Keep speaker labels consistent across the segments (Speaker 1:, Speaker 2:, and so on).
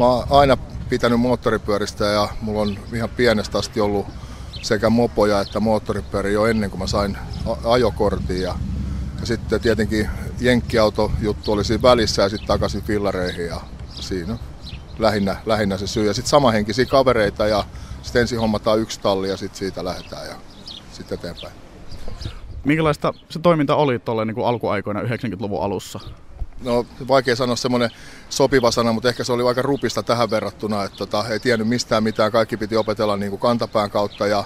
Speaker 1: Mä oon aina pitänyt moottoripyöristä ja mulla on ihan pienestä asti ollut sekä mopoja että moottoripyöriä jo ennen kuin mä sain ajokortin. Ja, ja sitten tietenkin jenkkiauto juttu oli siinä välissä ja sitten takaisin fillareihin ja siinä lähinnä, lähinnä se syy. Ja sitten samahenkisiä kavereita ja sitten ensin hommataan yksi talli ja sitten siitä lähdetään ja sitten eteenpäin.
Speaker 2: Minkälaista se toiminta oli tuolle niin alkuaikoina 90-luvun alussa?
Speaker 1: No vaikea sanoa semmoinen sopiva sana, mutta ehkä se oli aika rupista tähän verrattuna, että tota, ei tiennyt mistään mitään, kaikki piti opetella niin kuin kantapään kautta ja,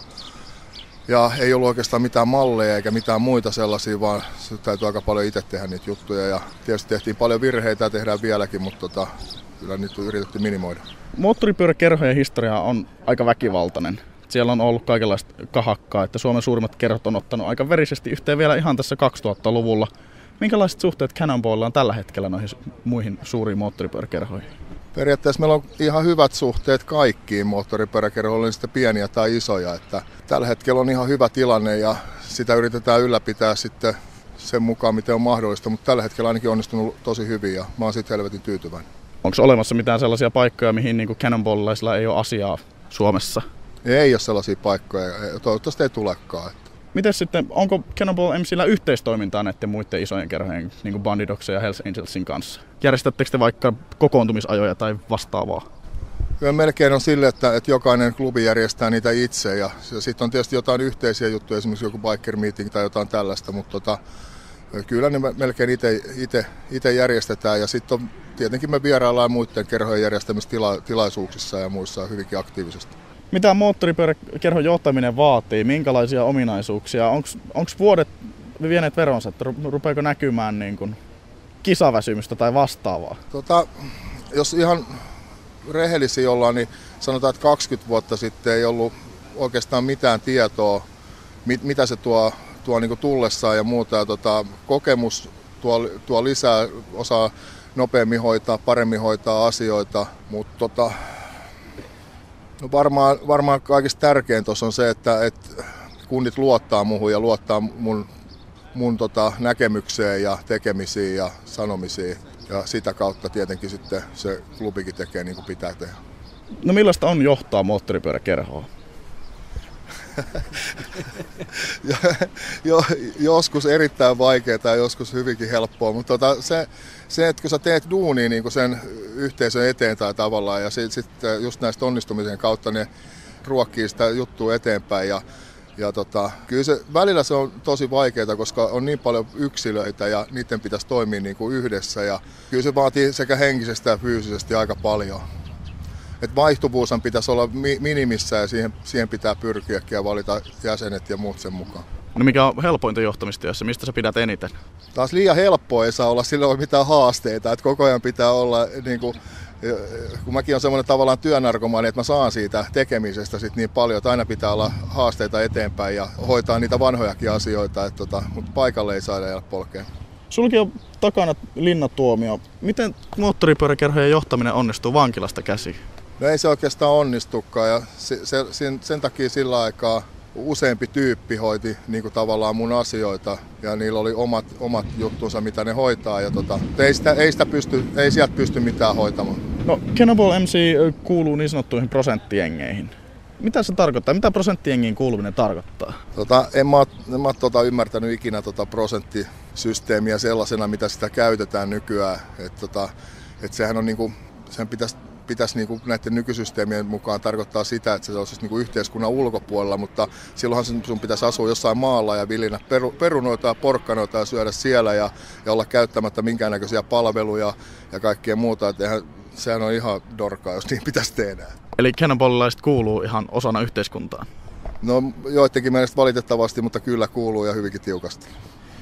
Speaker 1: ja ei ollut oikeastaan mitään malleja eikä mitään muita sellaisia, vaan se täytyy aika paljon itse tehdä niitä juttuja ja tietysti tehtiin paljon virheitä ja tehdään vieläkin, mutta tota, kyllä niitä on yritetty minimoida.
Speaker 2: Moottoripyöräkerhojen historia on aika väkivaltainen. Siellä on ollut kaikenlaista kahakkaa, että Suomen suurimmat kerhot on ottanut aika verisesti yhteen vielä ihan tässä 2000-luvulla. Minkälaiset suhteet Cannonballilla on tällä hetkellä noihin muihin suuriin moottoripyöräkerhoihin?
Speaker 1: Periaatteessa meillä on ihan hyvät suhteet kaikkiin moottoripyöräkerhoihin, sitten pieniä tai isoja. Että tällä hetkellä on ihan hyvä tilanne ja sitä yritetään ylläpitää sitten sen mukaan, miten on mahdollista, mutta tällä hetkellä ainakin onnistunut tosi hyvin ja mä oon sitten helvetin tyytyväinen.
Speaker 2: Onko olemassa mitään sellaisia paikkoja, mihin niin Cannonballilaisilla ei ole asiaa Suomessa?
Speaker 1: Ei ole sellaisia paikkoja, toivottavasti ei tulekaan.
Speaker 2: Miten sitten, onko Cannonball MCllä yhteistoimintaa näiden muiden isojen kerhojen, niin kuin Bandidoksen ja Hells Angelsin kanssa? Järjestättekö te vaikka kokoontumisajoja tai vastaavaa?
Speaker 1: Kyllä melkein on sille, että, että jokainen klubi järjestää niitä itse ja, ja sitten on tietysti jotain yhteisiä juttuja, esimerkiksi joku biker meeting tai jotain tällaista, mutta tota, kyllä ne melkein itse järjestetään ja sitten tietenkin me vieraillaan muiden kerhojen järjestämistilaisuuksissa ja muissa hyvinkin aktiivisesti.
Speaker 2: Mitä moottoripyöräkerhon johtaminen vaatii? Minkälaisia ominaisuuksia? Onko vuodet vieneet veronsa, että rupeako näkymään niin kuin kisaväsymystä tai vastaavaa?
Speaker 1: Tota, jos ihan rehellisiä ollaan, niin sanotaan, että 20 vuotta sitten ei ollut oikeastaan mitään tietoa, mit, mitä se tuo, tuo niin tullessaan ja muuta. Ja tota, kokemus tuo, tuo lisää, osaa nopeammin hoitaa, paremmin hoitaa asioita, mutta tota, No varmaan, varmaan kaikista tärkein tuossa on se, että, että kunnit luottaa muuhun ja luottaa mun, mun tota näkemykseen ja tekemisiin ja sanomisiin. Ja sitä kautta tietenkin sitten se klubikin tekee niin kuin pitää tehdä.
Speaker 2: No millaista on johtaa moottoripyöräkerhoa?
Speaker 1: jo, joskus erittäin vaikeaa ja joskus hyvinkin helppoa, mutta tota, se, se, että kun sä teet duunia niin sen yhteisön eteen tai tavallaan ja sitten sit just näistä onnistumisen kautta ne ruokkii sitä juttua eteenpäin ja ja tota, kyllä se, välillä se on tosi vaikeaa, koska on niin paljon yksilöitä ja niiden pitäisi toimia niin kuin yhdessä. Ja kyllä se vaatii sekä henkisesti että fyysisesti aika paljon. Et vaihtuvuushan pitäisi olla mi- minimissä ja siihen, siihen pitää pyrkiä ja valita jäsenet ja muut sen mukaan.
Speaker 2: No mikä on helpointa johtamistyössä? Mistä sä pidät eniten?
Speaker 1: Taas liian helppoa ei saa olla, sillä ole mitään haasteita. että koko ajan pitää olla, niin kuin, kun mäkin on semmoinen tavallaan työnarkomaani, että mä saan siitä tekemisestä sit niin paljon, että aina pitää olla haasteita eteenpäin ja hoitaa niitä vanhojakin asioita, että tota, mutta paikalle ei saada jäädä polkeen.
Speaker 2: Sulki on takana linnatuomio. Miten moottoripyöräkerhojen johtaminen onnistuu vankilasta käsi?
Speaker 1: No ei se oikeastaan onnistukaan ja se, se, sen, sen takia sillä aikaa useampi tyyppi hoiti niin kuin tavallaan mun asioita ja niillä oli omat, omat juttunsa, mitä ne hoitaa. Ja tota, ei, sitä, ei, sitä pysty, ei sieltä pysty mitään hoitamaan.
Speaker 2: No, Cannibal MC kuuluu niin sanottuihin prosenttiengeihin. Mitä se tarkoittaa? Mitä prosenttiengiin kuuluminen tarkoittaa?
Speaker 1: Tota, en mä, en mä tota ymmärtänyt ikinä tota prosenttisysteemiä sellaisena, mitä sitä käytetään nykyään. Et tota, et sehän on niinku, sen pitäisi pitäisi niin kuin näiden nykysysteemien mukaan tarkoittaa sitä, että se olisi niin kuin yhteiskunnan ulkopuolella, mutta silloinhan sun pitäisi asua jossain maalla ja vilinä peru, perunoita ja porkkanoita ja syödä siellä ja, ja olla käyttämättä minkäännäköisiä palveluja ja kaikkea muuta. Että eihän, sehän on ihan dorkaa, jos niin pitäisi tehdä.
Speaker 2: Eli cannonballilaiset kuuluu ihan osana yhteiskuntaa?
Speaker 1: No joidenkin mielestä valitettavasti, mutta kyllä kuuluu ja hyvinkin tiukasti.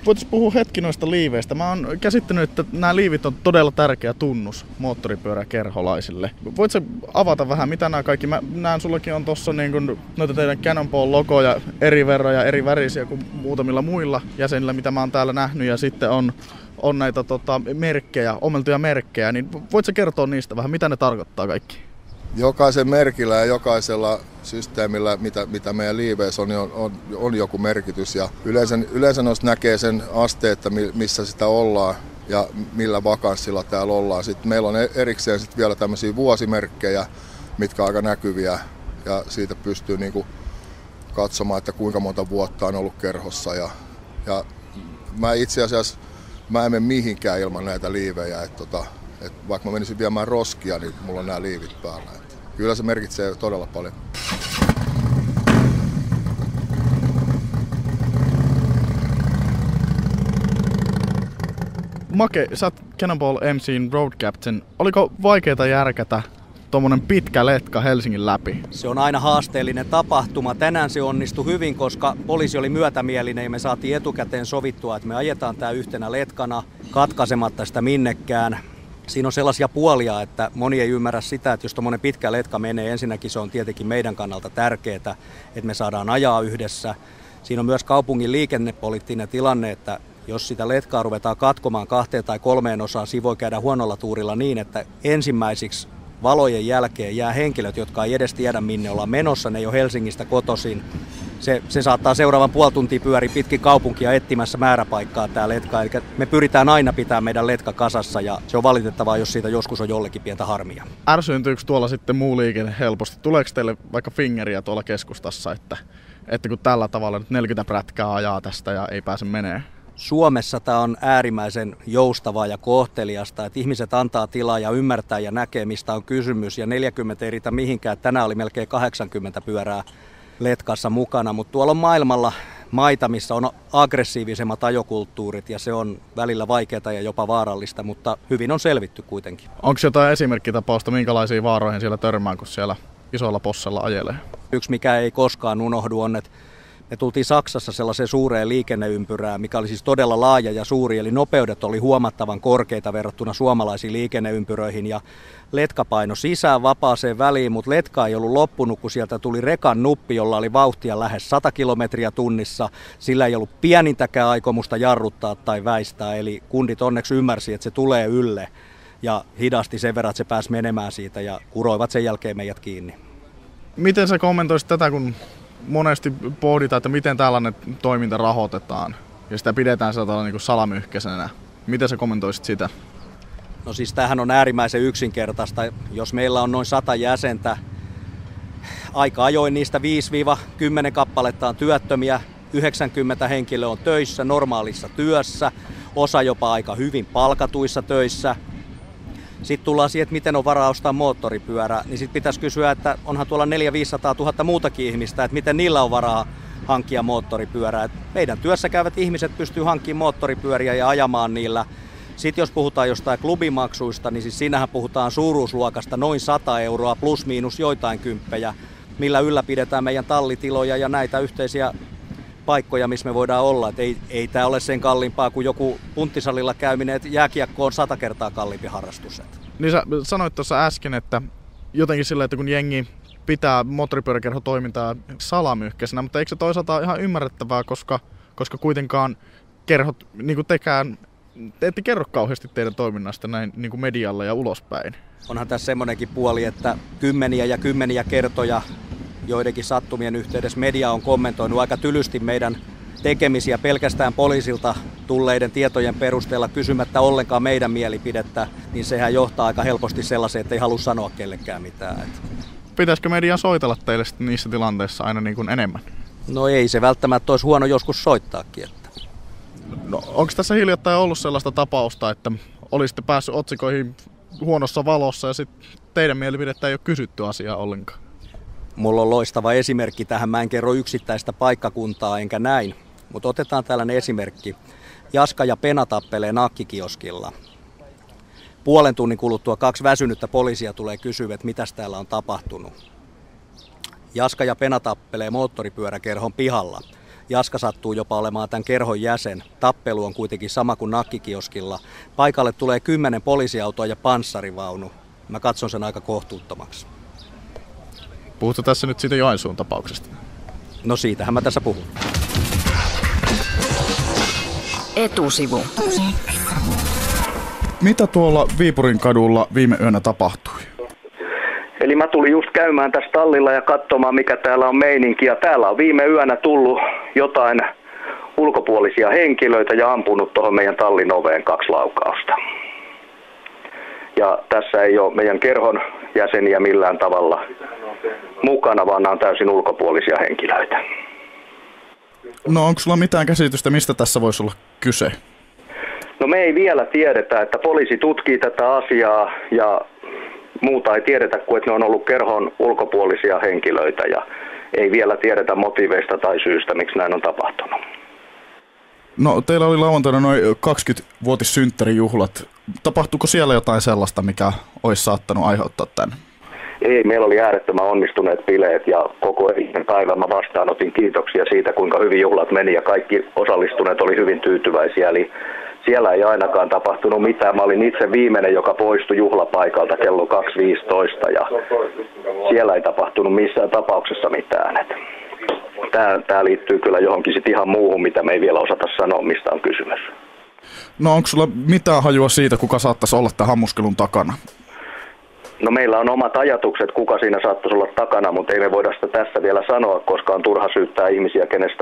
Speaker 2: Voitaisiin puhua hetki noista liiveistä. Mä oon käsittänyt, että nämä liivit on todella tärkeä tunnus moottoripyöräkerholaisille. Voitko avata vähän, mitä nämä kaikki? Mä näen, sullakin on tuossa niin noita teidän Cannonball-logoja eri verran ja eri värisiä kuin muutamilla muilla jäsenillä, mitä mä oon täällä nähnyt. Ja sitten on, on näitä tota, merkkejä, omeltuja merkkejä. Niin voitko kertoa niistä vähän, mitä ne tarkoittaa kaikki?
Speaker 1: Jokaisen merkillä ja jokaisella systeemillä, mitä, mitä meidän liiveissä on, on, on, on joku merkitys. Ja yleensä, yleensä noista näkee sen aste, että missä sitä ollaan. ja millä vakanssilla täällä ollaan. Sitten meillä on e- erikseen sit vielä tämmöisiä vuosimerkkejä, mitkä on aika näkyviä ja siitä pystyy niinku katsomaan, että kuinka monta vuotta on ollut kerhossa. Ja, ja mä itse asiassa mä en mene mihinkään ilman näitä liivejä. Et tota, et vaikka mä menisin viemään roskia, niin mulla on nämä liivit päällä. Et kyllä se merkitsee todella paljon.
Speaker 2: Make, sä oot Cannonball MCin Road Captain. Oliko vaikeaa järkätä tuommoinen pitkä letka Helsingin läpi?
Speaker 3: Se on aina haasteellinen tapahtuma. Tänään se onnistui hyvin, koska poliisi oli myötämielinen ja me saatiin etukäteen sovittua, että me ajetaan tämä yhtenä letkana katkaisematta sitä minnekään. Siinä on sellaisia puolia, että moni ei ymmärrä sitä, että jos tuommoinen pitkä letka menee, ensinnäkin se on tietenkin meidän kannalta tärkeää, että me saadaan ajaa yhdessä. Siinä on myös kaupungin liikennepoliittinen tilanne, että jos sitä letkaa ruvetaan katkomaan kahteen tai kolmeen osaan, siinä voi käydä huonolla tuurilla niin, että ensimmäisiksi valojen jälkeen jää henkilöt, jotka ei edes tiedä minne ollaan menossa, ne ei ole Helsingistä kotoisin. Se, se saattaa seuraavan puoli tuntia pyöri pitkin kaupunkia etsimässä määräpaikkaa tämä letka. Eli me pyritään aina pitämään meidän letka kasassa ja se on valitettavaa, jos siitä joskus on jollekin pientä harmia.
Speaker 2: Ärsyyntyykö tuolla sitten muu liikenne helposti? Tuleeko teille vaikka fingeriä tuolla keskustassa, että, että kun tällä tavalla nyt 40 prätkää ajaa tästä ja ei pääse menee?
Speaker 3: Suomessa tämä on äärimmäisen joustavaa ja kohteliasta, että ihmiset antaa tilaa ja ymmärtää ja näkee, mistä on kysymys. Ja 40 ei riitä mihinkään. Tänään oli melkein 80 pyörää letkassa mukana, mutta tuolla on maailmalla maita, missä on aggressiivisemmat ajokulttuurit ja se on välillä vaikeaa ja jopa vaarallista, mutta hyvin on selvitty kuitenkin.
Speaker 2: Onko jotain esimerkkitapausta, minkälaisiin vaaroihin siellä törmää, kun siellä isolla possella ajelee?
Speaker 3: Yksi, mikä ei koskaan unohdu, on, että me tultiin Saksassa sellaiseen suureen liikenneympyrään, mikä oli siis todella laaja ja suuri, eli nopeudet oli huomattavan korkeita verrattuna suomalaisiin liikenneympyröihin ja letka paino sisään vapaaseen väliin, mutta letka ei ollut loppunut, kun sieltä tuli rekan nuppi, jolla oli vauhtia lähes 100 kilometriä tunnissa. Sillä ei ollut pienintäkään aikomusta jarruttaa tai väistää, eli kundit onneksi ymmärsi, että se tulee ylle ja hidasti sen verran, että se pääsi menemään siitä ja kuroivat sen jälkeen meidät kiinni.
Speaker 2: Miten sä kommentoisit tätä, kun monesti pohditaan, että miten tällainen toiminta rahoitetaan ja sitä pidetään sellaisena niin salamyhkäisenä. Miten sä kommentoisit sitä?
Speaker 3: No siis tämähän on äärimmäisen yksinkertaista. Jos meillä on noin 100 jäsentä, aika ajoin niistä 5-10 kappaletta on työttömiä, 90 henkilöä on töissä normaalissa työssä, osa jopa aika hyvin palkatuissa töissä, sitten tullaan siihen, että miten on varaa ostaa moottoripyörä, niin sitten pitäisi kysyä, että onhan tuolla 4 500 000 muutakin ihmistä, että miten niillä on varaa hankkia moottoripyörää. Et meidän työssä käyvät ihmiset pystyy hankkimaan moottoripyöriä ja ajamaan niillä. Sitten jos puhutaan jostain klubimaksuista, niin siis siinähän puhutaan suuruusluokasta noin 100 euroa plus miinus joitain kymppejä, millä ylläpidetään meidän tallitiloja ja näitä yhteisiä paikkoja, missä me voidaan olla. Et ei, ei tämä ole sen kalliimpaa kuin joku punttisalilla käyminen, että jääkiekko on sata kertaa kalliimpi harrastus.
Speaker 2: Niin sä sanoit tuossa äsken, että jotenkin sillä, että kun jengi pitää moottoripyöräkerhotoimintaa salamyhkäisenä, mutta eikö se toisaalta ihan ymmärrettävää, koska, koska kuitenkaan kerhot, niin kuin tekään, te ette kerro kauheasti teidän toiminnasta näin niin kuin medialle ja ulospäin.
Speaker 3: Onhan tässä semmoinenkin puoli, että kymmeniä ja kymmeniä kertoja joidenkin sattumien yhteydessä media on kommentoinut aika tylysti meidän tekemisiä pelkästään poliisilta tulleiden tietojen perusteella kysymättä ollenkaan meidän mielipidettä, niin sehän johtaa aika helposti sellaiseen, että ei halua sanoa kellekään mitään.
Speaker 2: Pitäisikö median soitella teille niissä tilanteissa aina niin kuin enemmän?
Speaker 3: No ei se välttämättä olisi huono joskus soittaakin. Että.
Speaker 2: No, onko tässä hiljattain ollut sellaista tapausta, että olisitte päässyt otsikoihin huonossa valossa ja sitten teidän mielipidettä ei ole kysytty asiaa ollenkaan?
Speaker 3: Mulla on loistava esimerkki tähän. Mä en kerro yksittäistä paikkakuntaa enkä näin. Mutta otetaan tällainen esimerkki. Jaska ja Pena tappelee nakkikioskilla. Puolen tunnin kuluttua kaksi väsynyttä poliisia tulee kysyä, että mitä täällä on tapahtunut. Jaska ja Pena tappelee moottoripyöräkerhon pihalla. Jaska sattuu jopa olemaan tämän kerhon jäsen. Tappelu on kuitenkin sama kuin nakkikioskilla. Paikalle tulee kymmenen poliisiautoa ja panssarivaunu. Mä katson sen aika kohtuuttomaksi.
Speaker 2: Puhutko tässä nyt siitä Joensuun tapauksesta?
Speaker 3: No siitähän mä tässä puhun.
Speaker 2: Etusivu. Mitä tuolla Viipurin kadulla viime yönä tapahtui?
Speaker 4: Eli mä tulin just käymään tässä tallilla ja katsomaan, mikä täällä on meininki. Ja täällä on viime yönä tullut jotain ulkopuolisia henkilöitä ja ampunut tuohon meidän tallin oveen kaksi laukausta. Ja tässä ei ole meidän kerhon jäseniä millään tavalla mukana, vaan nämä on täysin ulkopuolisia henkilöitä.
Speaker 2: No onko sulla mitään käsitystä, mistä tässä voisi olla kyse?
Speaker 4: No me ei vielä tiedetä, että poliisi tutkii tätä asiaa ja muuta ei tiedetä kuin, että ne on ollut kerhon ulkopuolisia henkilöitä ja ei vielä tiedetä motiveista tai syystä, miksi näin on tapahtunut.
Speaker 2: No teillä oli lauantaina noin 20-vuotissynttärijuhlat. Tapahtuuko siellä jotain sellaista, mikä olisi saattanut aiheuttaa tämän?
Speaker 4: Ei, meillä oli äärettömän onnistuneet bileet ja koko eilisen päivän mä vastaanotin kiitoksia siitä, kuinka hyvin juhlat meni ja kaikki osallistuneet oli hyvin tyytyväisiä. Eli siellä ei ainakaan tapahtunut mitään. Mä olin itse viimeinen, joka poistui juhlapaikalta kello 2.15 ja siellä ei tapahtunut missään tapauksessa mitään. Tämä, tämä liittyy kyllä johonkin sit ihan muuhun, mitä me ei vielä osata sanoa, mistä on kysymys.
Speaker 2: No onko sulla mitään hajua siitä, kuka saattaisi olla tämän hammuskelun takana?
Speaker 4: No meillä on omat ajatukset, kuka siinä saattaisi olla takana, mutta ei me voida sitä tässä vielä sanoa, koska on turha syyttää ihmisiä, kenestä